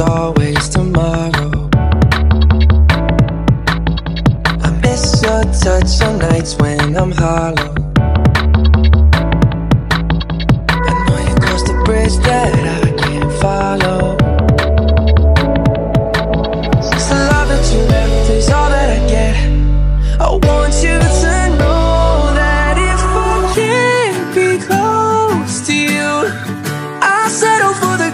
always tomorrow. I miss your touch on nights when I'm hollow. I know you crossed the bridge that I can't follow. The love that you left is all that I get, I want you to know that if I can't be close to you, I'll settle for the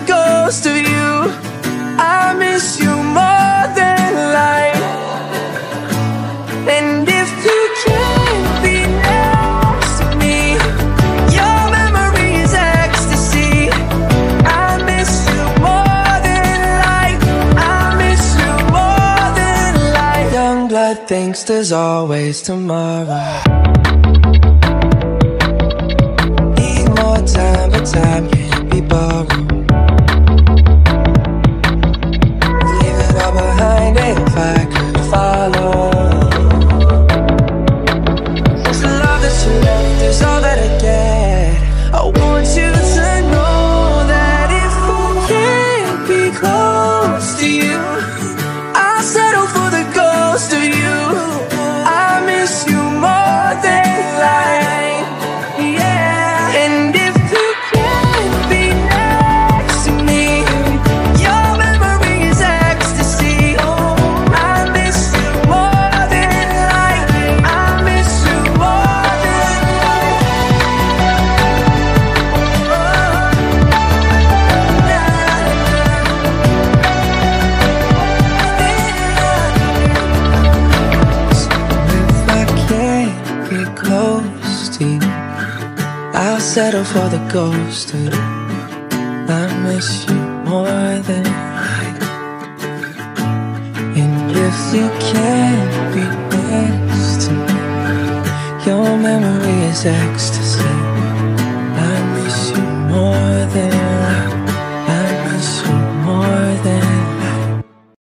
blood thinks there's always tomorrow. Need more time, but time can't be borrowed. Leave it all behind if I could follow. The love that you left all that I get. I want you to know that if I can't be close to you, 16 I'll settle for the ghost I miss you more than I And if you can't be next to me Your memory is ecstasy. I miss you more than